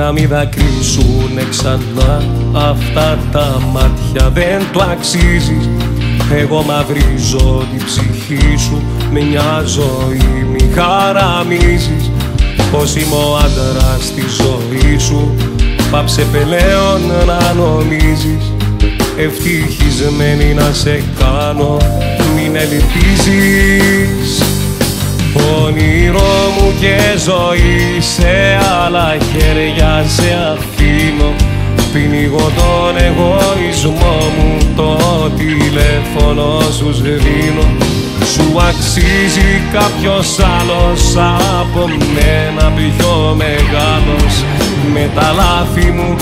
να μην δακρύσουν ξανά αυτά τα μάτια. Δεν το αξίζεις. Εγώ μαυρίζω την ψυχή σου με μια ζωή μη χαραμίζεις. Πως είμαι ο άντρας στη ζωή σου πάψε πελέον να νομίζεις. Ευτυχισμένη να σε κάνω μην ελπίζεις. Όνειρό μου και ζωή σε άλλα χέρια σε αφήνω. Πνίγω τον εγωισμό μου το τηλέφωνο σου σβήνω. Σου αξίζει κάποιος άλλος από μένα πιο μεγάλος. Με τα λάθη μου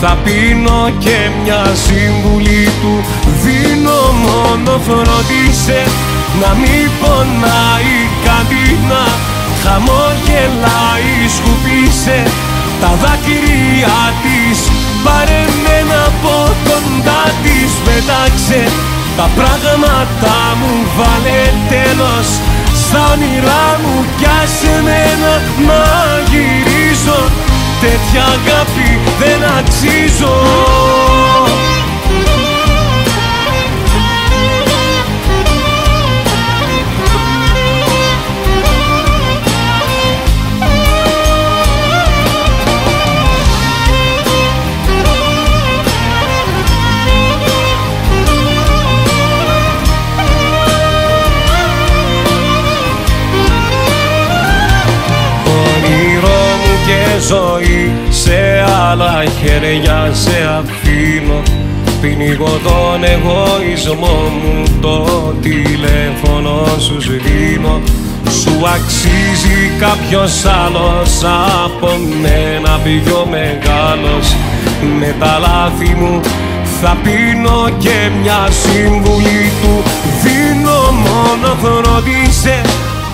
θα πίνω και μια σύμβουλη του. Δίνω μόνο φροντίσε να μην πονάει να χαμόγελάει σκουπίσε τα δάκρυα της πάρε μένα από κοντά της πετάξε τα πράγματα μου βάλε τέλος. Στα όνειρά μου πιάσε μένα να γυρίζω τέτοια αγάπη δεν αξίζω ζωή σε άλλα χέρια σε αφήνω. Πνίγω τον εγωισμό μου το τηλέφωνο σου σβήνω. Σου αξίζει κάποιος άλλος από μένα πιο μεγάλος. Με τα λάθη μου θα πίνω και μια σύμβουλη του. Δίνω μόνο φροντίσε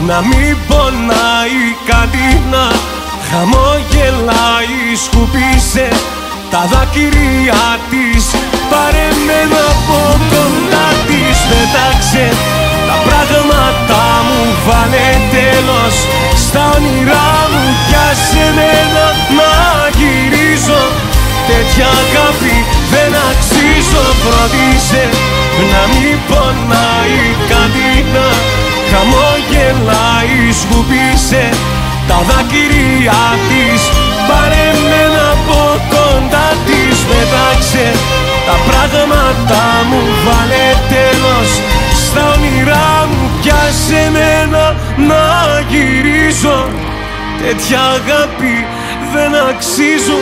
να μην πονάει κάτι να Χαμόγελάει, σκουπίσε τα δάκρυα της. Πάρε μένα από κοντά της Πετάξε τα πράγματα μου Βάλε τέλος. Στα όνειρά μου Πιάσε μένα να γυρίζω. Τέτοια αγάπη δεν αξίζω Φροντίσε να μην πονάει κάτι να Χαμόγελάει, σκουπίσε. Τα δάκρυα της Πάρε μένα από κοντά της Πετάξε τα πράγματα μου Βάλε τέλος. Στα όνειρά μου Πιάσε μένα να γυρίζω. Τέτοια αγάπη δεν αξίζω